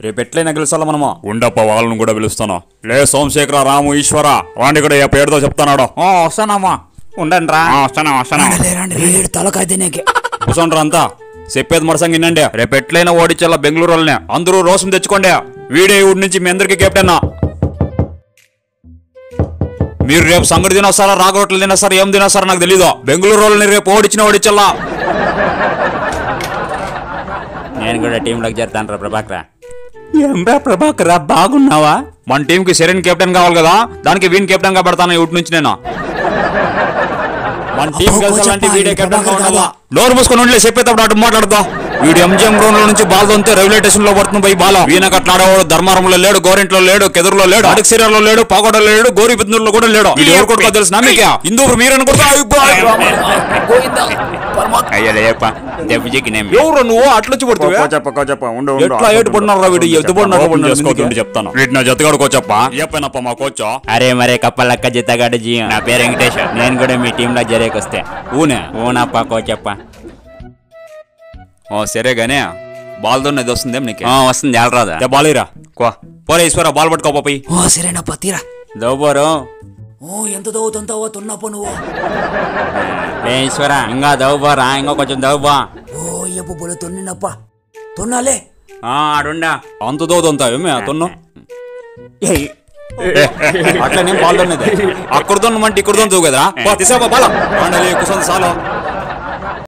రేపు ఎట్లయినా గెలుస్తాలో మనము. ఉండప్ప వాళ్ళని కూడా పిలుస్తాను లే సోమశేఖర రాము ఈశ్వర వాణ్ణి కూడా ఏ పేరుతో చెప్తానాడు వస్తానమ్మా. ఉండండి రా వస్తానా వస్తానా? వీడు తలకాయ తినేకి కూర్చోండ్రా అంతా. చెప్పేది మరసంగా వినండి రేపు ఎట్లయినా ఓడించాల బెంగళూరు వాళ్ళని అందరూ రోసం తెచ్చుకోండి. వీడే ఊడి నుంచి మీ అందరికి కెప్టెన్ మీరు రేపు సంగటి తినొస్తారా రాగొట్లు తినొస్తారా ఏం తినొస్తారా నాకు తెలీదు. బెంగళూరు వాళ్ళని రేపు ఓడించిన ఓడించల్లా నేను కూడా టీంలోకి చేస్తాను రా ప్రభాకర్. ఏంరా ప్రభాకర్ బాగున్నావా? మన టీం కి సెరెన్ కెప్టెన్ కావాలి కదా దానికి వీన్ కెప్టెన్గా పెడతాను ఇటు నుంచి నేను. మన టీం కోచప్ప, వీడే కెప్టెన్గా ఉండాలా మూసుకొని ఉండే చెప్పేటప్పుడు అటు మాట్లాడతాం వీడు ఎంజిఎం గ్రౌండ్లో నుంచి బాల్ తొంతే రైల్వే స్టేషన్లో పడుతుంది పోయి బాల. వీనకు అట్లా ఆడేవాడు ధర్మారంలో లేడు గోరింట్లో లేడు కెదురులో లేడు అడిక్ సిరియాలో లేడు పాగోడలో లేడు గోరిబిందూరులో కూడా లేడు. వీడు ఎవరు కొడుకో తెలుసు నమ్మిక హిందూ మీరు అనుకుంటా అయ్యో లేప దెబ్బ చిక్కినేమి ఎవరు నువ్వు? అట్లొచ్చి పడుతుంది చెప్ప చెప్ప ఉండు ఎట్లా ఏటు పడినారా వీడు? ఎద్దు పడినారు చెప్తాను. వీటి నా జతగాడు కోచప్ప. చెప్పనప్ప మా కోచో? అరే మరే కప్పలక్క జిత్తగాడు జీ నా పేరు వెంకటేష్. నేను కూడా మీ టీంలో జరేకొస్తే ఊనే? ఊనప్ప కోచప్ప. ఓ సరే గానే. బాల్ దొన్నది వస్తుందేం నీకు? ఆ, వస్తుంది ఎలరాదా ఏ బాలేరా కో. పోరే ఈశ్వర బాల్ పట్టుకోపా పోయి. ఓ సరేనప్ప తీరా. దవ్వరు. ఎంత దవ్వుతుంటావో తున్నప్ప నువ్వు ఏ ఈశ్వర ఇంకా దవ్వరా ఇంకా కొంచెం దవ్వా ఓ ఎప్పు బుల తున్నినప్ప తున్నాలే ఆడుండా అంత దోదంతా ఏమే తొన్ను అట్లా నేను బాల్ దొన్నది అక్కడ దొన్నమంటే ఇక్కడ కదరా పో తీసాపా బాల కూర్చొని చాలు